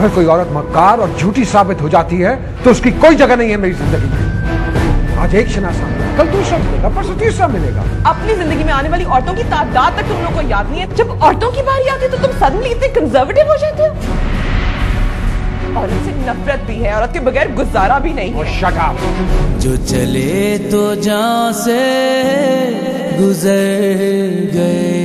अगर कोई औरत मक्कार और झूठी साबित हो जाती है तो उसकी कोई जगह नहीं है मेरी ज़िंदगी में। आज एक शनासा कल दूसरा मिलेगा परसों तीसरा मिलेगा। अपनी ज़िंदगी में आने वाली औरतों की तादाद तक तुम लोग को याद नहीं है। जब औरतों की बारी आती है तो तुम सडनली इतने कंजर्वेटिव हो जाते हो। औरत से नफरत भी है औरत के बगैर गुजारा भी नहीं और है। शट जो चले तो जहाँ से गुजर गए।